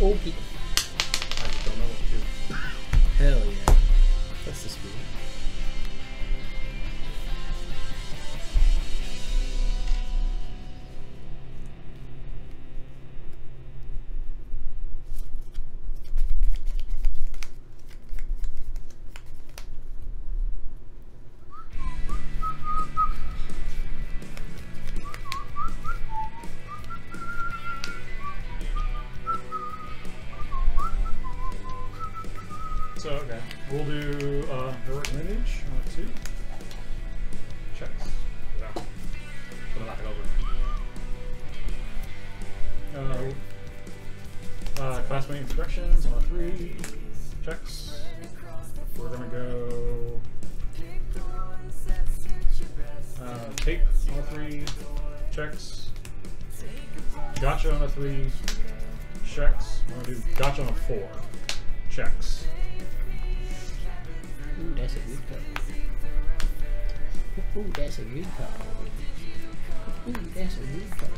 Okay. I just don't know what to do. Hell yeah. That's the spirit. That's a good card. Ooh, mm, that's a good card.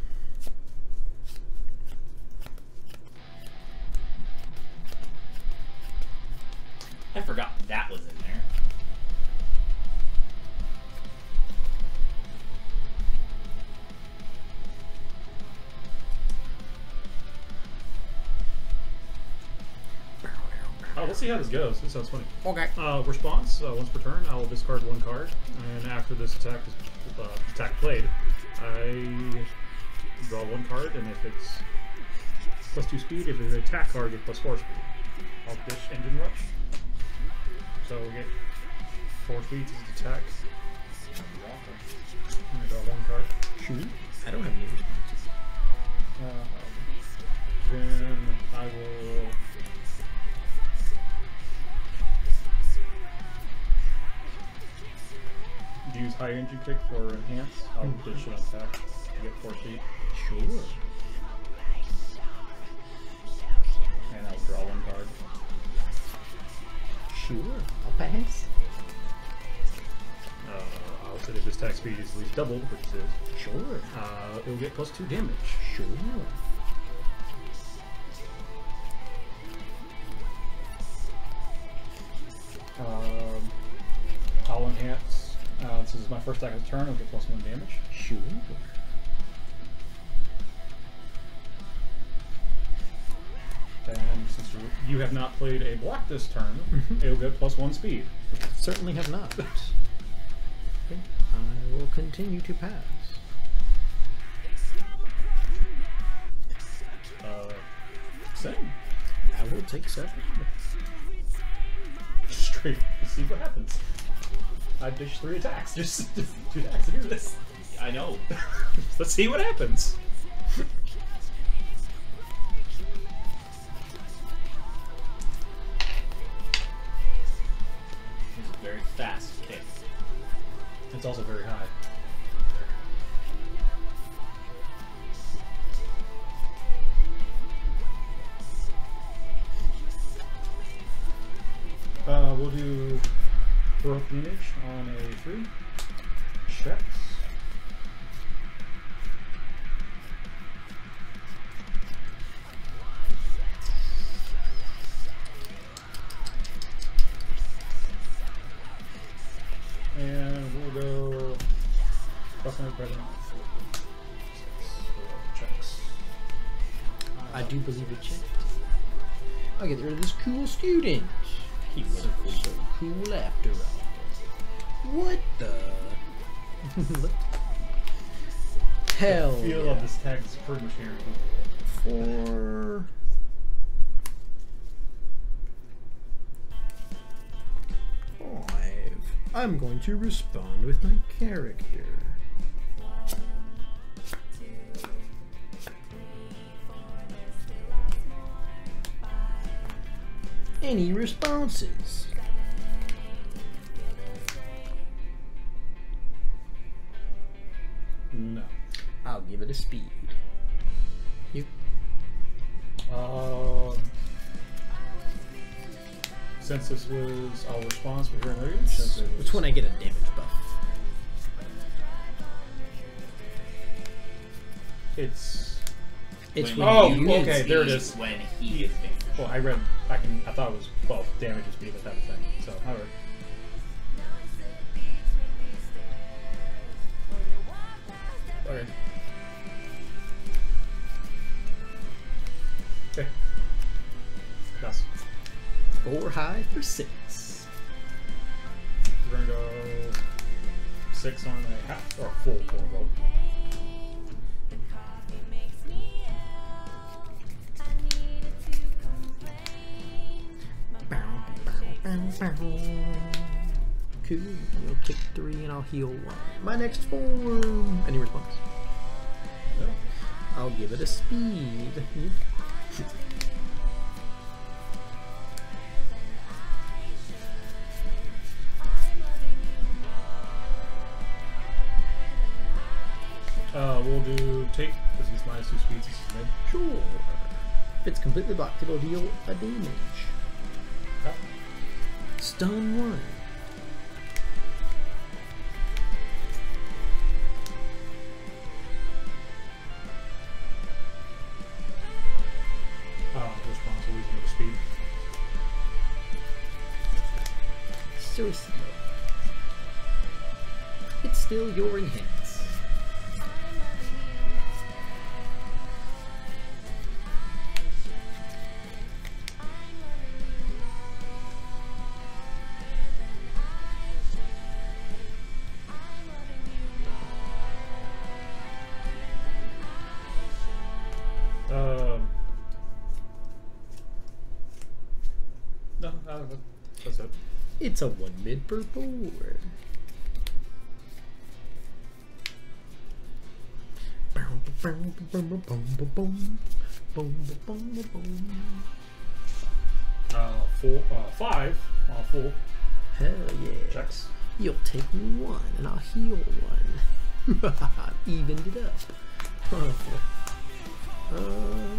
see how this goes. This sounds funny. Okay. Uh, response, uh, once per turn, I will discard one card, and after this attack is uh, attack played, I draw one card, and if it's plus two speed, if it's an attack card, get plus four speed. I'll dish Engine Rush. So we get four speeds as attack. And I draw one card. Shoot. I don't have any responses. Um, then I will. Use high energy kick for enhance. I'll dish it on attack to get four feet, Sure. and I'll draw one card. Sure. I'll pass. Uh, I'll say if this attack speed is at least double, which it is, Sure. uh, it'll get plus two damage. Sure. First attack of the turn. I'll get plus one damage. Sure. And since you, you have not played a block this turn, it'll get plus one speed. Certainly have not. okay. I will continue to pass. Uh, same. I will take seven. Straight. Let's see what happens. I dish three attacks. Just, just two attacks to do this. I know. Let's see what happens. Very fast kick. It's also very Buffalo uh, I do believe it checked. I'll get rid of this cool student. He was so cool after all. What the? Hell The feel yeah. of this tag is pretty much here. For five, I'm going to respond with my character. Any responses? No. I'll give it a speed. You Um, since this was our response for Hearing Rage, since it was Which one I get a damage buff? it's It's When when Oh, you okay, there it is. When he is well, I read I can I thought it was well damage is speed, that type of thing. So alright. Okay. Okay. That's four high for six. we're gonna go six on a half or full quote unquote. Cool. You'll take three and I'll heal one. My next form. Any response? No. I'll give it a speed. Uh, we'll do take because he's minus two speeds. This is mid. Sure. If it's completely blocked, it'll deal a damage. Stun one. No, uh, that's it. It's a one mid per board. Uh, four, uh, five on full Hell yeah. checks. You'll take one and I'll heal one. Evened it up. Um,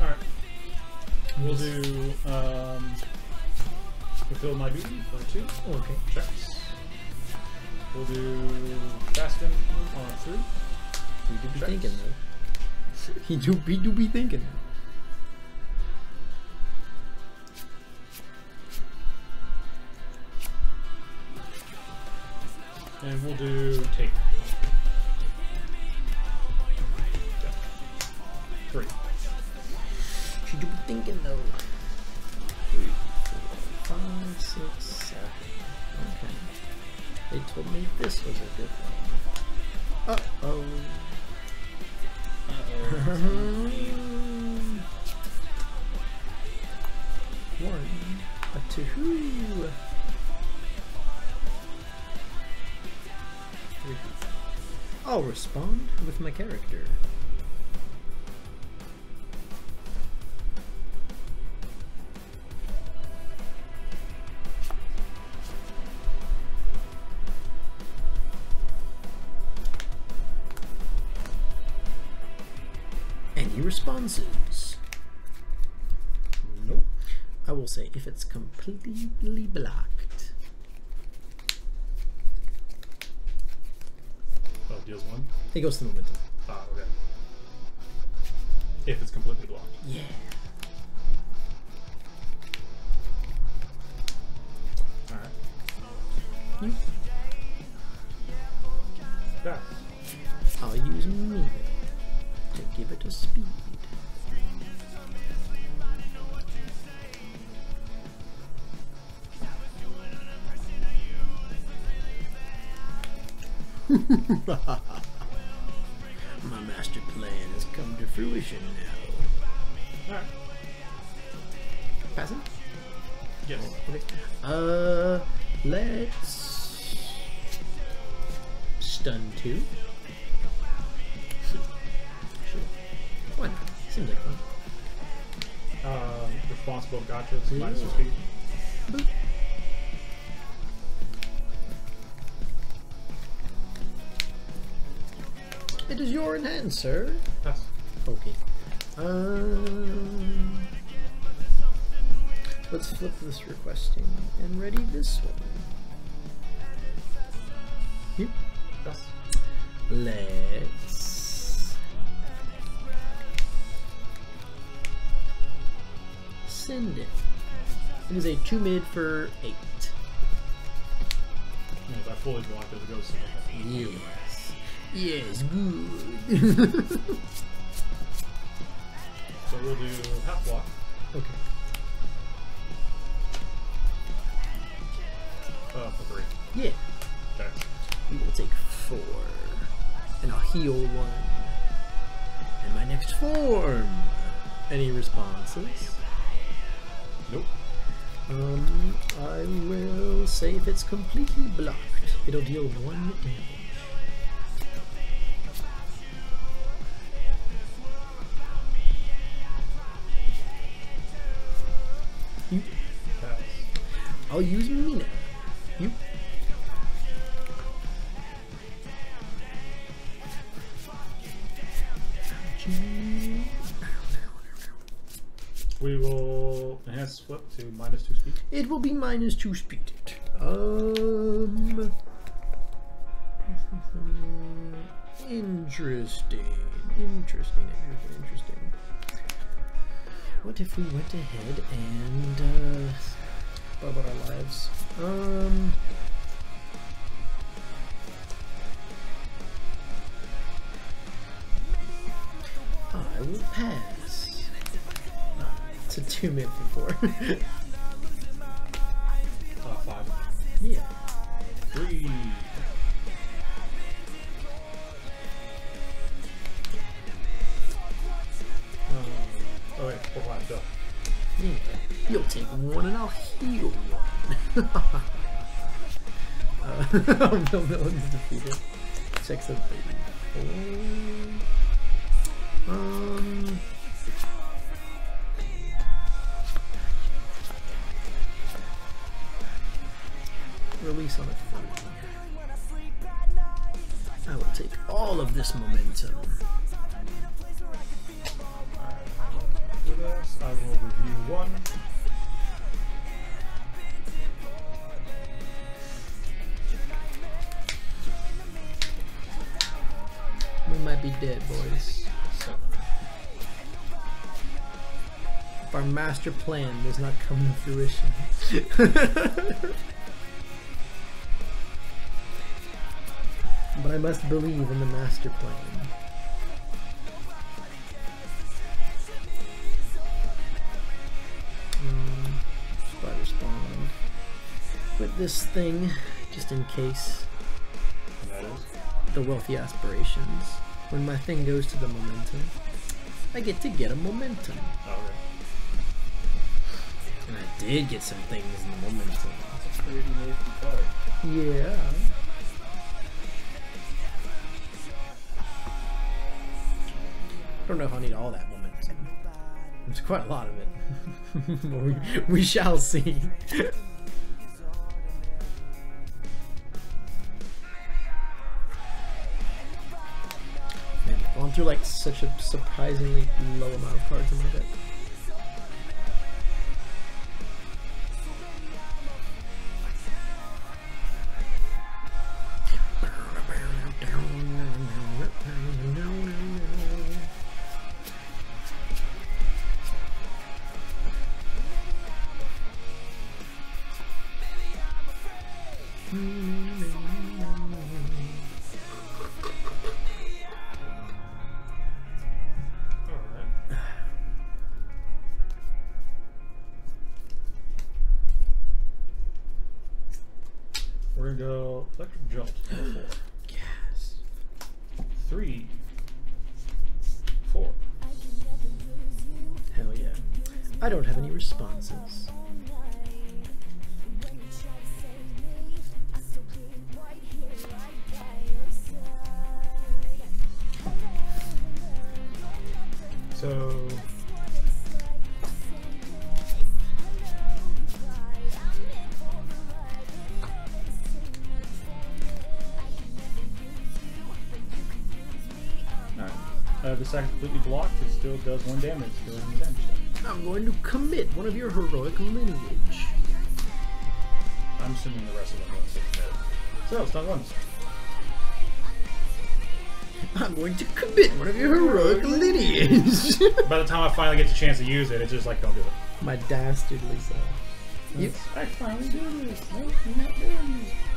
Alright. We'll do um, fulfill my duty for two Okay. checks. We'll do fasten on three. He do be Checks. thinking though. He do be do be thinking. I'll respond with my character. Any responses? Nope. I will say if it's completely blocked. Oh, deals one. It goes to momentum. Ah, okay. If it's completely blocked. Yeah. Alright. You, My master plan has come to fruition now. Alright. Passing? Yes. Okay. Uh, let's stun two. Sure. Why not? Seems like fun. Um, responsible gotchas, Yeah. minus two speed. Boop. Is your hand, sir. Okay. Um, let's flip this requesting and ready this one. Yep. Let's send it. It is a two mid for eight. If I fully block it, it goes to the Yes. Yes, good. So we'll do half block. okay. Uh, for three. Yeah. Okay. We will take four. And I'll heal one. And my next form. Any responses? Nope. Um, I will say if it's completely blocked, it'll deal one damage. You, Pass. I'll use Mina. You. We will enhance flip to minus two speed. It will be minus two speed. Um. Interesting. Interesting. Interesting. Interesting. What if we went ahead and uh, what about our lives? Um. I will pass. It's a two minute before. no, no one's defeated. Checks baby. Um. Release on a three. I will take all of this momentum. I will review one. Might be dead, boys. If our master plan does not come to fruition. But I must believe in the master plan. Mm, spider spawn. With this thing, just in case. And that is. The wealthy aspirations. When my thing goes to the momentum, I get to get a momentum. Okay. And I did get some things in the momentum. That's a pretty nifty card. Yeah. I don't know if I need all that momentum. There's quite a lot of it. We, we shall see. Through like such a surprisingly low amount of cards in my deck. The sack completely blocked, it still does one damage during the damage step. I'm going to commit one of your heroic lineage. I'm assuming the rest of them will. So it's not once. I'm going to commit one of your heroic lineage. By the time I finally get the chance to use it, it's just like don't do it. My dastardly self. You, I finally do this. No, you're not doing it.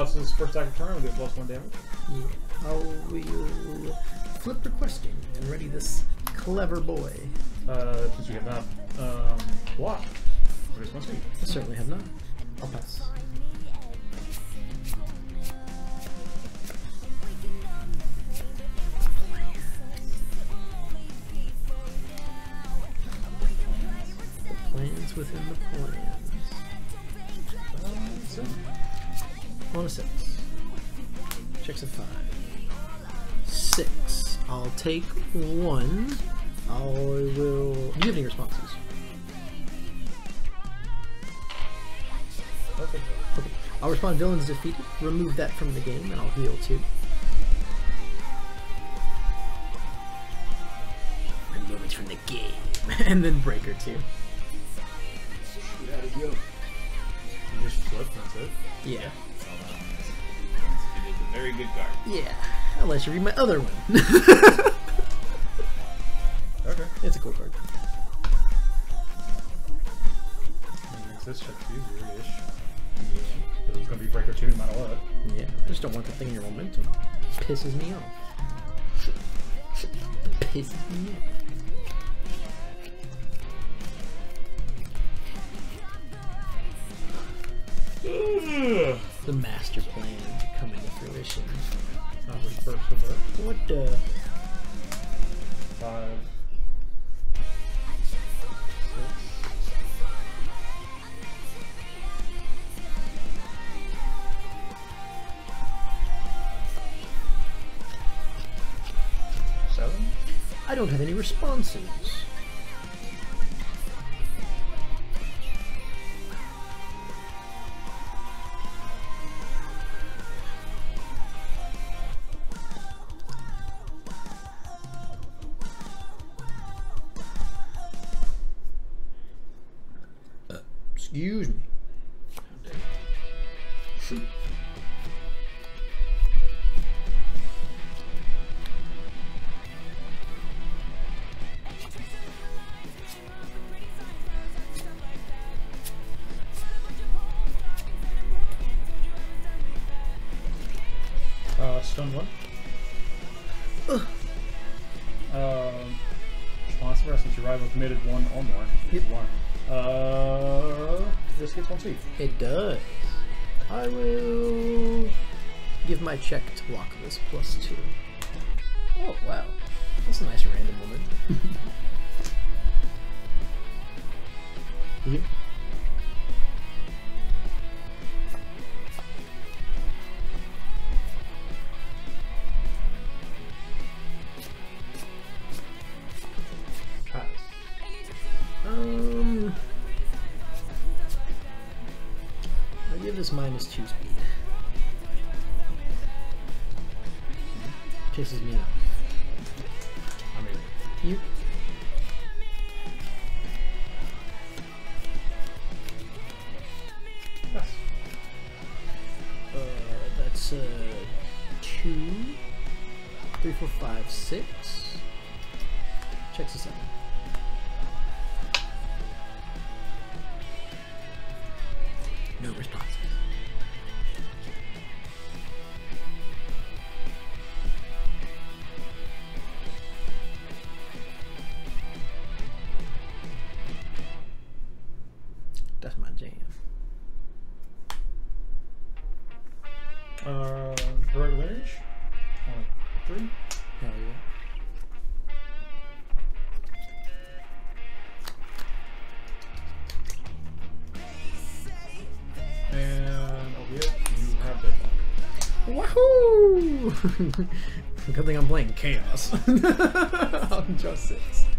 Uh, so this is first attack of turn, we get plus one damage. Yeah. I will flip the question and ready this clever boy. Uh, since you have not um, blocked, what is one speed? I certainly have not. I'll pass. The plans within the plans. Uh, so, On a six. Checks a five. Six. I'll take one. I will. Do you have any responses? perfect. Okay. I'll respond villains defeated. Remove that from the game, and I'll heal two. Remove it from the game. and then breaker two. You just flip, that's it. Yeah. Very good card. Yeah. Unless you read my other one. Okay. it's a cool card. That makes this check easier-ish. It was gonna be breaker two no matter what. Yeah. I just don't want the thing in your momentum. Pisses me off. Pisses me off. The master plan coming to fruition. Not. What uh Five. Six. Seven? I don't have any responses. Excuse me. Check to Lockless plus two. Oh wow, that's a nice random woman. yep. Um, I'll give this minus two Pisses me off. I mean, You. yes. Uh, that's uh, two, three, four, five, six. Checks a seven. Good thing I'm playing Chaos I'm Just 6.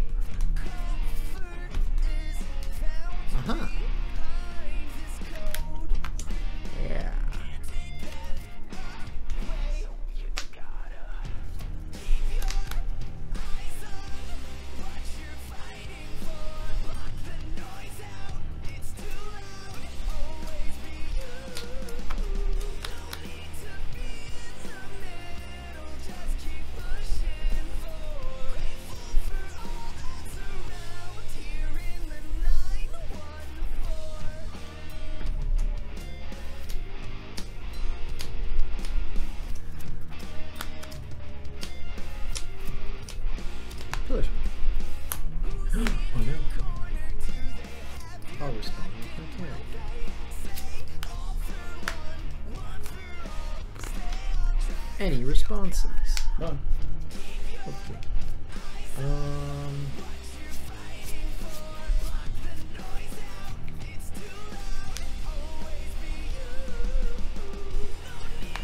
Any responses? None. Okay. Um.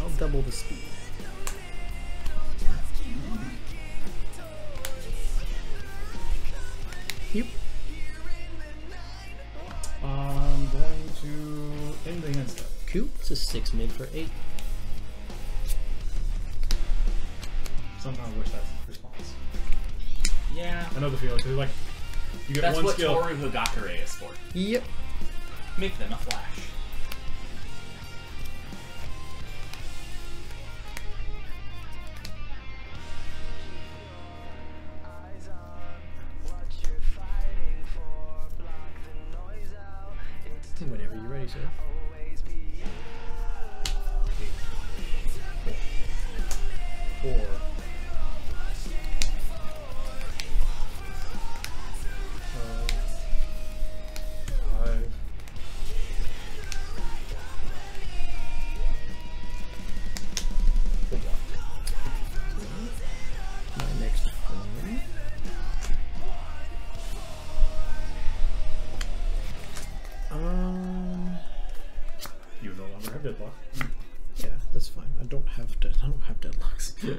I'll double the speed. Yep. I'm going to end the hand step. Cool. It's a six mid for eight. Somehow I wish that's response. Yeah. I know the feeling. Cause like, you get That's one what skill. Toru Hagakure is for. Yep. Make them a flash. Whenever you're ready, sir.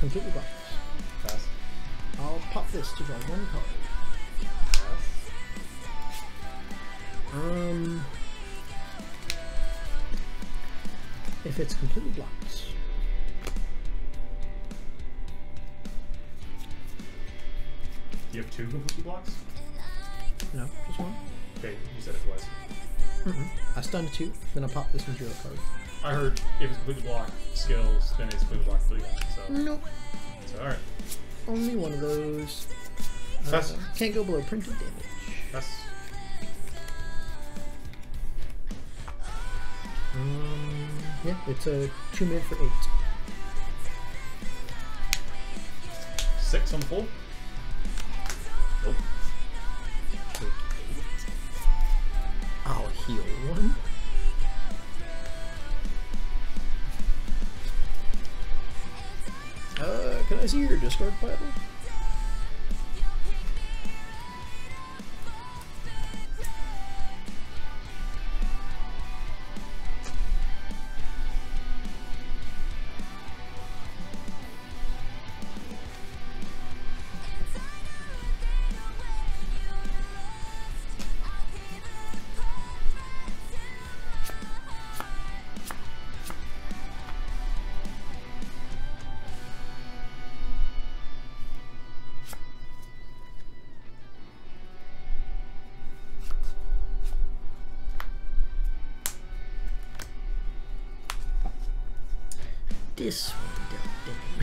completely blocked, Pass. I'll pop this to draw one card. Pass. Um, if it's completely blocked, Do you have two completely blocks? no, just one. Okay, you said it twice. Mm-mm. I stunned two, then I pop this draw a card. I heard if it's completely blocked skills, then it's completely blocked gun. So, Nope, so alright. only one of those. Uh, can't go below printed damage. Pass. Um, yeah, it's a two mid for eight. Six on the full. Can I see your discard pile?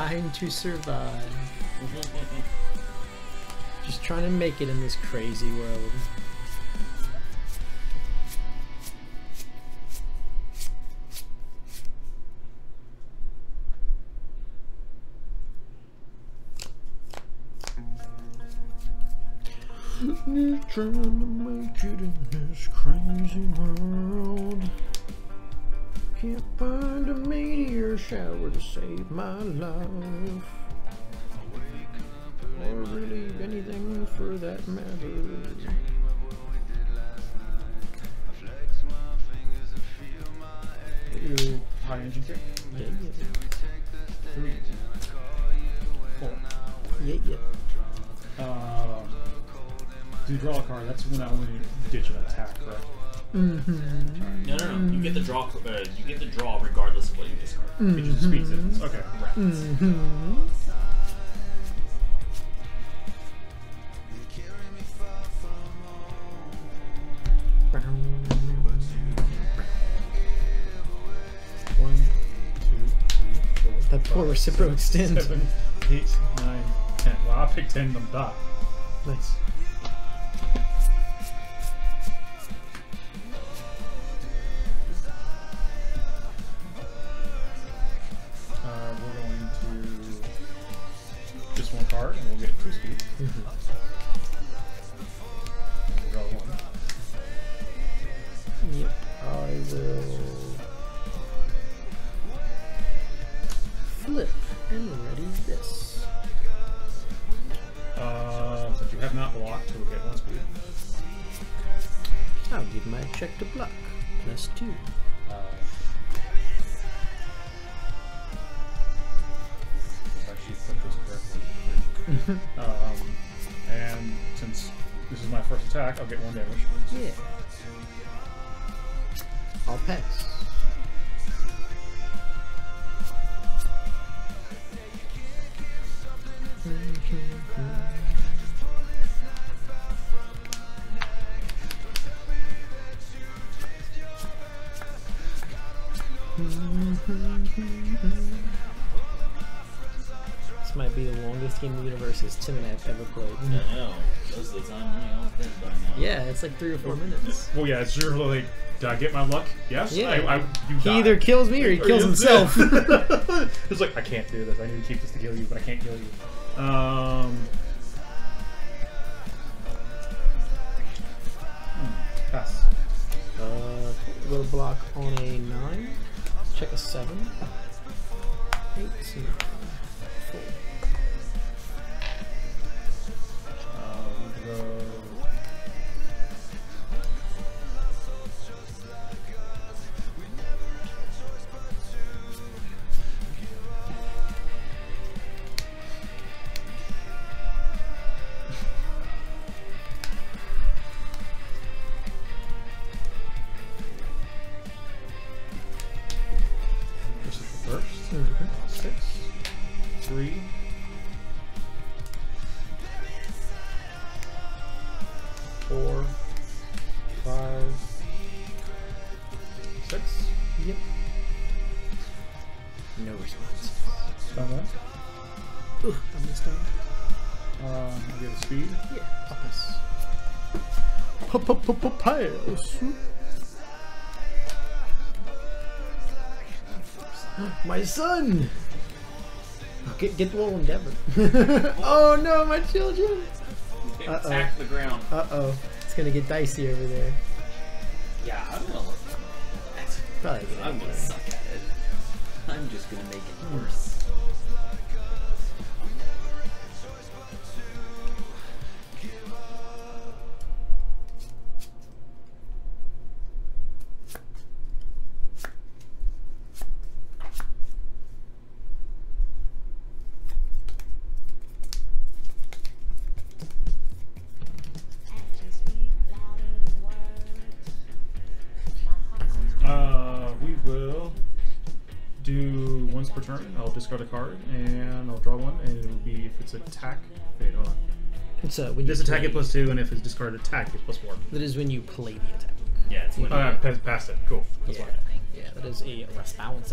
Trying to survive. Just trying to make it in this crazy world. Trying to make it in this crazy world. Can't find a meteor shower to save my life. Or really anything for that matter. You high engine kick. Yeah, Three. Four. yeah. Yeah, yeah. Um, do you draw a card? That's when I only ditch an attack, correct? Mm-hmm. No, no, no. You get the draw. Uh, you get the draw regardless of what you discard. It just speeds it. Okay. Right. Mm-hmm. One, two, three, four. That poor reciprocal six, stint. Seven, eight, nine, ten. Well, I picked ten on the dot. Nice. Speed. Mhm. Draw one. Yep, I will flip and ready this. Uh, since you have not blocked, we'll get one speed. I'll give my check to block. Plus two. attack, I'll get one damage. Yeah. I'll pass. this might be the longest game in the universe has Tim and I have ever played. No. Most of the time, you know, been by now. Yeah, it's like three or four minutes. Well, yeah, it's sure. Like, did I get my luck? Yes. Yeah. I, I, you He got either kills me or he Or kills himself. it's like I can't do this. I need to keep this to kill you, but I can't kill you. Um. hmm, Pass. Uh, will block on a 9. Check a 7. 8, 9, Uh, Pass. My son! Get, get the little endeavor. oh no, my children! Uh-oh. Attack the ground. Uh oh. It's gonna get dicey over there. Yeah, I'm gonna look. That's, Probably a good I'm gonna suck at it. I'm just gonna make it worse. Discard a card and I'll draw one, and it will be if it's attack. Wait, hold on. It's uh, when you This attack play- get plus two, and if it's discarded attack, get plus four. That is when you play the attack. Yeah, it's Oh, literally. I pa- passed it. Cool. That's yeah. fine. Yeah, that is a response.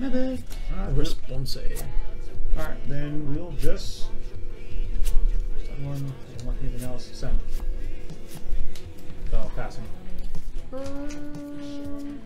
My bad. Alright, Response. Alright, then we'll just. One, don't want anything else. Send. So, passing. Um,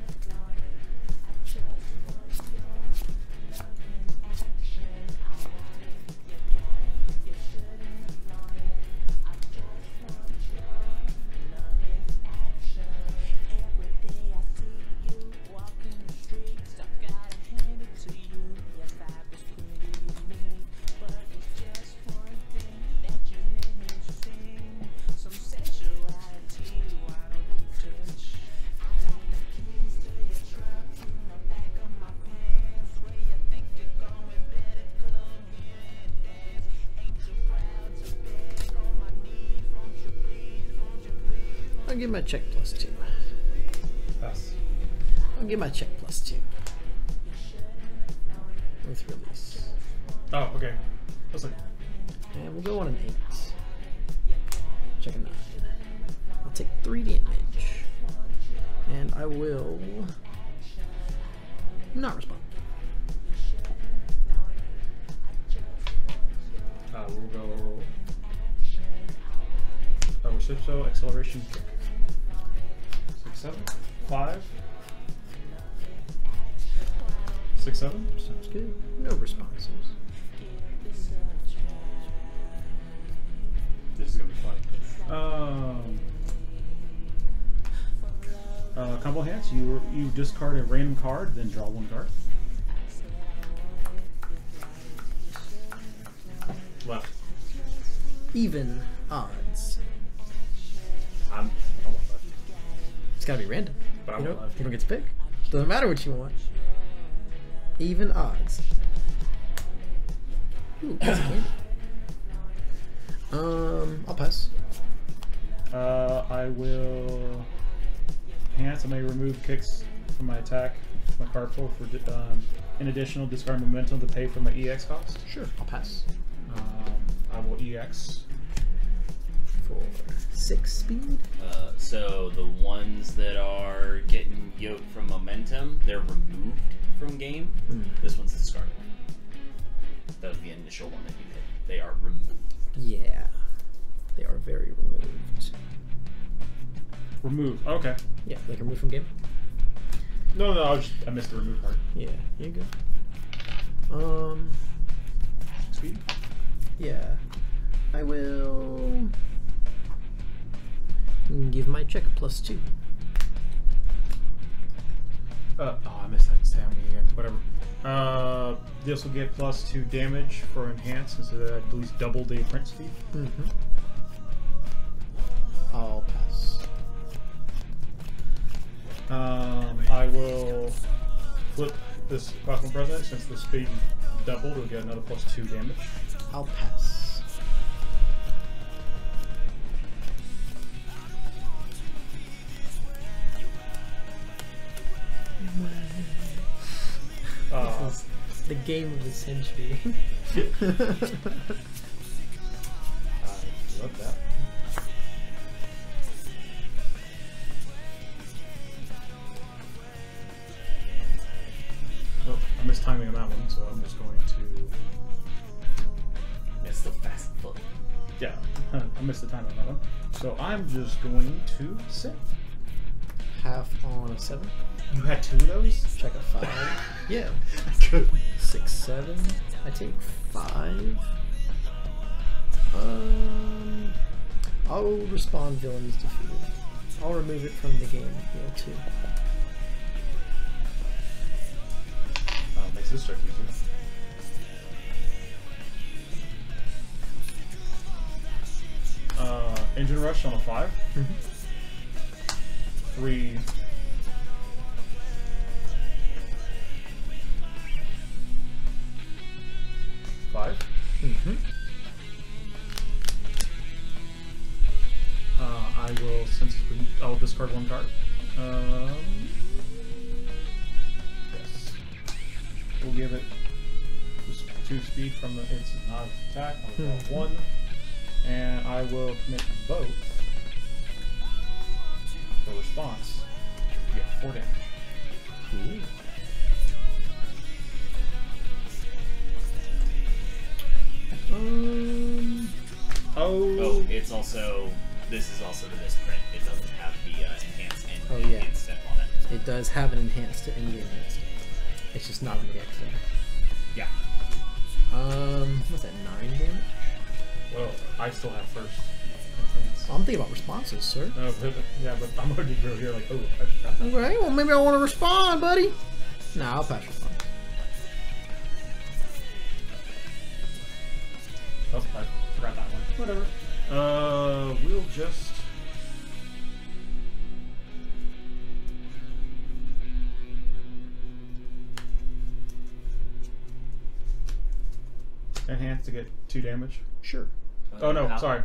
I'll give my check plus two. Pass. I'll give my check plus two. With release. Oh, okay. That's like. And we'll go on an eight. You you discard a random card, then draw one card. Left. Even odds. I'm. I want left. It's gotta be random. But I you, want know, left. you don't get to pick. Doesn't matter what you want. Even odds. Ooh, piece of candy. Um, I'll pass. Uh, I will. Hands. I may remove kicks from my attack, my card pool for di- um, in additional discard momentum to pay for my EX cost. Sure, I'll pass. Um, I will EX. For six speed. Uh, so the ones that are getting yoked from momentum, they're removed from game. Hmm. This one's discarded. That was the initial one that you hit. They are removed. Yeah. They are very removed. Remove. Okay. Yeah, like remove from game? No, no, I, just, I missed the remove part. Yeah, you're good. Um, Speed. yeah. I will give my check a plus two. Uh, oh, I missed that stamina again. Whatever. Uh, this will get plus two damage for enhance, and so that at least double the print speed. Mm-hmm. I'll pass. Um, I will flip this Welcome President since the speed doubled. We'll get another plus two damage. I'll pass. Uh, This is the game of the century. going to sit. Half on a seven. You had two of those? Check a five. yeah. Good. Six, seven. I take five. Um, I'll respond villains defeated. I'll remove it from the game. Heal two. Oh, makes this trick easier. Uh, engine rush on a 5 Three. Five. Mm-hmm. Uh, I will since it's been, I'll discard one card. Um, yes. We'll give it just two speed from the it's not attack. I'll Mhm. one, and I will commit both response. You get four damage. Um, Oh, Oh, it's also this is also the misprint. It doesn't have the uh, enhanced and Oh, yeah. enhanced step on it. it does have an enhanced to any enhanced. It's just not in the extra. Yeah. Um, what's that? Nine damage. well, I still have first. Enhance. I'm thinking about responses, sir. No, but, yeah, but I'm already over here like, oh, I forgot that. Okay, well maybe I want to respond, buddy. Nah, I'll pass response. Oh, I forgot that one. Whatever. Uh, we'll just. Enhance to get two damage. Sure. Oh no, How- sorry.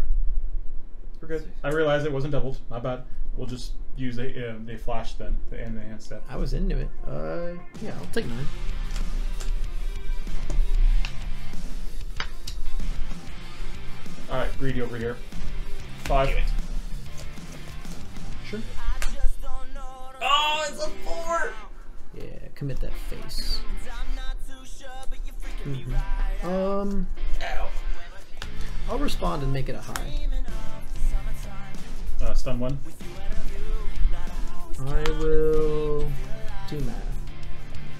We're good. I realized it wasn't doubled. My bad. We'll just use the uh, the flash then, the and the enhance step. I was into it. Uh, yeah, I'll take nine. All right, greedy over here. Five. Damn it. Sure. Oh, it's a four. Yeah, commit that face. Mhm. Um, Ow. I'll respond and make it a high. Uh, stun one. I will do math.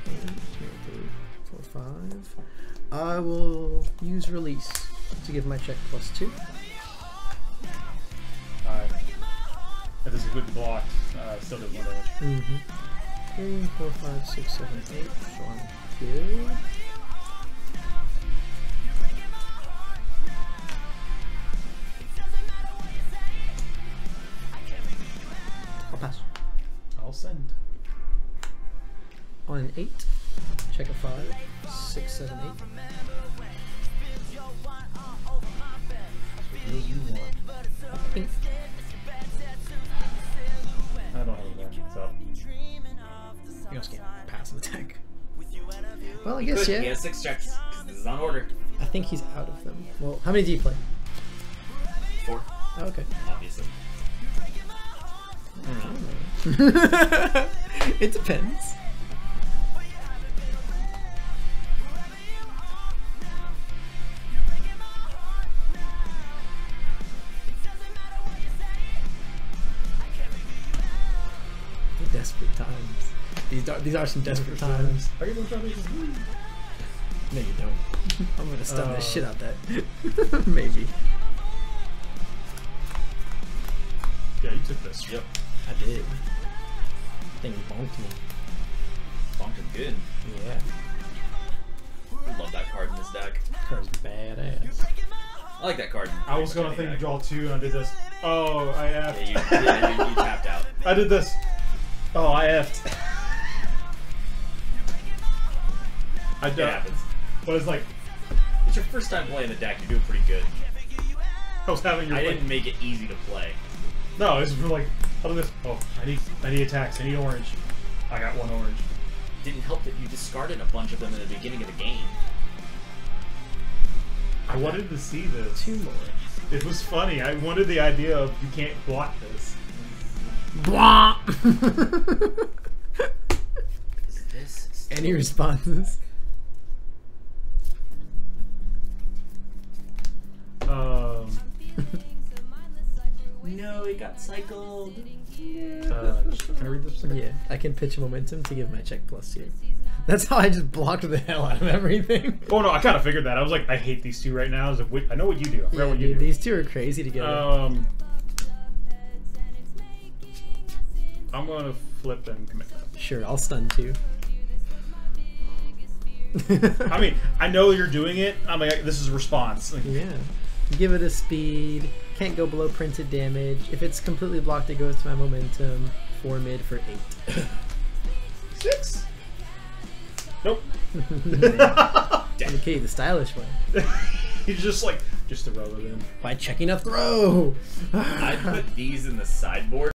One, two, three, four, five. I will use release to give my check plus two. Alright. If this is good block, uh, still does one damage. Mm-hmm. Three, four, five, six, seven, eight. So I'm On an eight, check a five, six, seven, eight. Heal you one. Eight. I don't have a back, so. You also can't pass an attack. Well, I Good. guess He yeah. has six checks. 'cause This is on order. I think he's out of them. Well, how many do you play? Four, Oh, okay. obviously. it depends. These are these are some desperate times. Are you going to try this? No, you don't. I'm gonna stun the Uh. shit out that. Maybe. Yeah, you took this. Yep. I did. Thing bonked me. Bonked him good. Yeah. I love that card in this deck. Card's badass. I like that card. I was gonna think any deck. draw two and I did this. Oh, I Yeah, effed. you, yeah, you, you tapped out. I did this. Oh, I effed. I It happens. But it's like It's your first time playing the deck. You're doing pretty good. I was having your. I like- didn't make it easy to play. No, it's from like. How did this? Oh, I need. I need attacks. I need orange. I got one orange. Didn't help that you discarded a bunch of them in the beginning of the game. I wanted to see this. Two more. It was funny. I wanted the idea of you can't block this. Blah. Is this Any responses? No, it got cycled. Uh, can I read this? Second? Yeah, I can pitch momentum to give my check plus two. That's how I just blocked the hell out of everything. Oh no, I kind of figured that. I was like, I hate these two right now. I was like, wait, I know what you do. I forgot Yeah, what you dude, do. these two are crazy together. Um. I'm gonna flip and commit. sure, I'll stun two. I mean, I know you're doing it. I'm like, this is a response. Like, yeah. Give it a speed. Can't go below printed damage. If it's completely blocked, it goes to my momentum. Four mid for eight. Six. Nope. okay, the stylish way. He's just like, just throw it in. By checking a throw. I put these in the sideboard